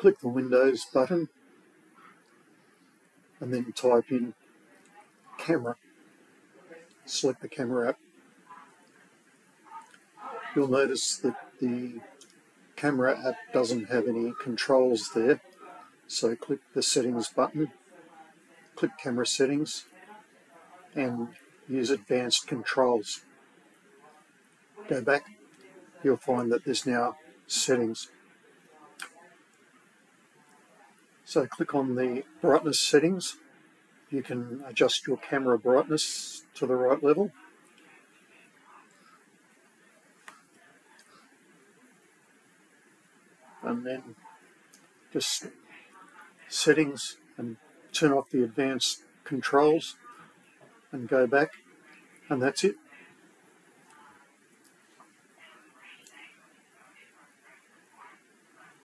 click the Windows button and then type in camera. Select the camera app. You'll notice that the camera app doesn't have any controls there. So click the settings button, click camera settings and use advanced controls. Go back, you'll find that there's now settings. So click on the brightness settings. You can adjust your camera brightness to the right level. And then just settings and turn off the advanced controls and go back and that's it.